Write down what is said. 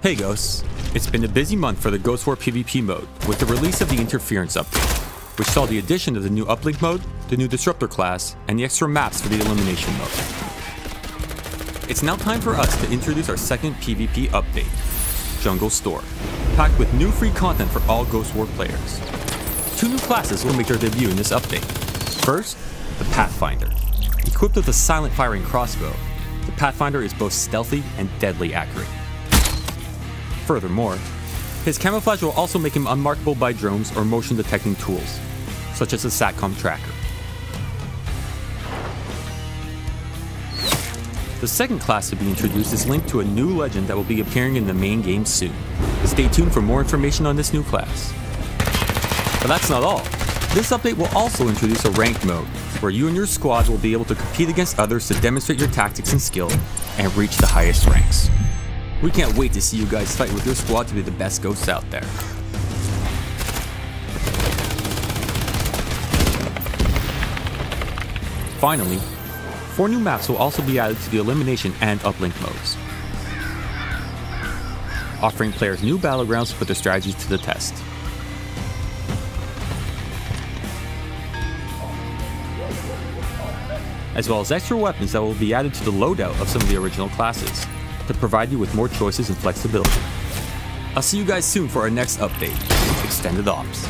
Hey Ghosts, it's been a busy month for the Ghost War PvP mode with the release of the Interference update, which saw the addition of the new uplink mode, the new Disruptor class, and the extra maps for the Elimination mode. It's now time for us to introduce our second PvP update, Jungle Storm, packed with new free content for all Ghost War players. Two new classes will make their debut in this update. First, the Pathfinder. Equipped with a silent firing crossbow, the Pathfinder is both stealthy and deadly accurate. Furthermore, his camouflage will also make him unmarkable by drones or motion detecting tools, such as the SATCOM tracker. The second class to be introduced is linked to a new legend that will be appearing in the main game soon. Stay tuned for more information on this new class. But that's not all. This update will also introduce a ranked mode, where you and your squad will be able to compete against others to demonstrate your tactics and skill, and reach the highest ranks. We can't wait to see you guys fight with your squad to be the best ghosts out there. Finally, four new maps will also be added to the elimination and uplink modes, offering players new battlegrounds to put their strategies to the test. As well as extra weapons that will be added to the loadout of some of the original classes to provide you with more choices and flexibility. I'll see you guys soon for our next update, Extended Ops.